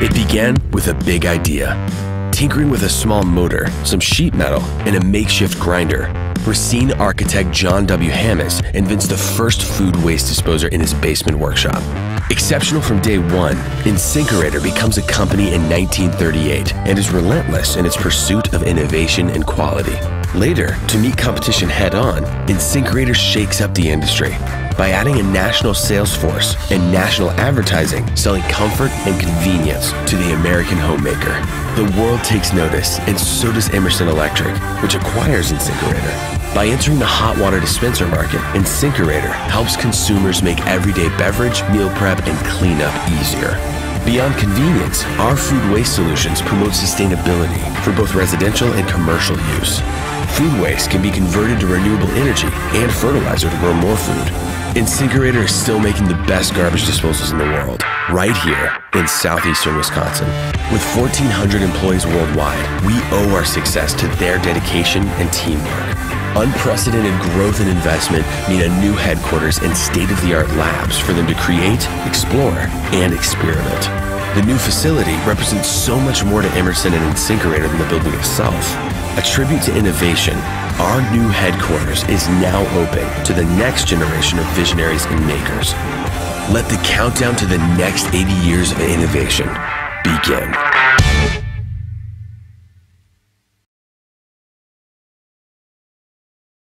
It began with a big idea. Tinkering with a small motor, some sheet metal, and a makeshift grinder, Racine architect John W. Hammes invents the first food waste disposer in his basement workshop. Exceptional from day one, InSinkErator becomes a company in 1938 and is relentless in its pursuit of innovation and quality. Later, to meet competition head on, InSinkErator shakes up the industry by adding a national sales force and national advertising selling comfort and convenience to the American homemaker. The world takes notice, and so does Emerson Electric, which acquires InSinkErator. By entering the hot water dispenser market, InSinkErator helps consumers make everyday beverage, meal prep, and cleanup easier. Beyond convenience, our food waste solutions promote sustainability for both residential and commercial use. Food waste can be converted to renewable energy and fertilizer to grow more food. InSinkErator is still making the best garbage disposals in the world, right here in southeastern Wisconsin. With 1,400 employees worldwide, we owe our success to their dedication and teamwork. Unprecedented growth and investment mean a new headquarters and state-of-the-art labs for them to create, explore, and experiment. The new facility represents so much more to Emerson and InSinkErator than the building itself. A tribute to innovation, our new headquarters is now open to the next generation of visionaries and makers. Let the countdown to the next 80 years of innovation begin.